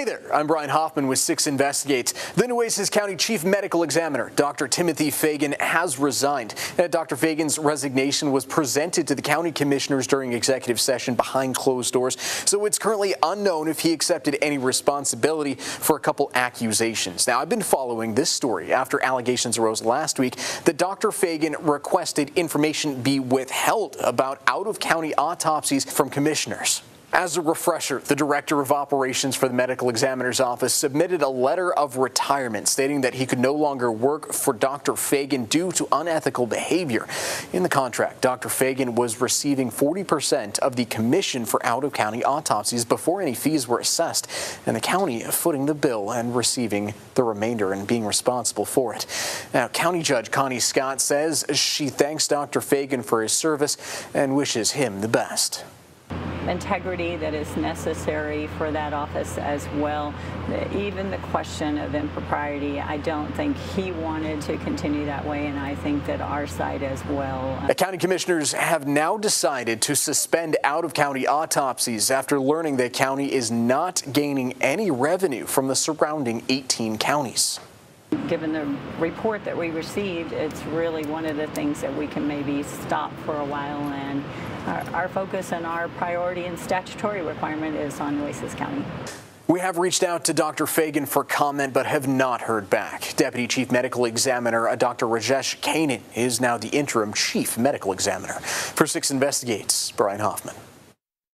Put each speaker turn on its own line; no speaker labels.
Hey there, I'm Brian Hoffman with 6 Investigates. The Nueces County Chief Medical Examiner, Dr. Timothy Fagen, has resigned. Uh, Dr. Fagen's resignation was presented to the county commissioners during executive session behind closed doors, so it's currently unknown if he accepted any responsibility for a couple accusations. Now, I've been following this story after allegations arose last week that Dr. Fagen requested information be withheld about out-of-county autopsies from commissioners. As a refresher, the Director of Operations for the Medical Examiner's Office submitted a letter of retirement stating that he could no longer work for Dr. Fagen due to unethical behavior. In the contract, Dr. Fagen was receiving 40% of the commission for out-of-county autopsies before any fees were assessed, and the county footing the bill and receiving the remainder and being responsible for it. Now, County Judge Connie Scott says she thanks Dr. Fagen for his service and wishes him the best
integrity that is necessary for that office as well. Even the question of impropriety, I don't think he wanted to continue that way, and I think that our side as well.
The county commissioners have now decided to suspend out-of-county autopsies after learning that county is not gaining any revenue from the surrounding 18 counties
given the report that we received, it's really one of the things that we can maybe stop for a while and our, our focus and our priority and statutory requirement is on Nueces County.
We have reached out to Dr. Fagen for comment but have not heard back. Deputy Chief Medical Examiner uh, Dr. Rajesh Kanan is now the interim Chief Medical Examiner. For 6 Investigates, Brian Hoffman.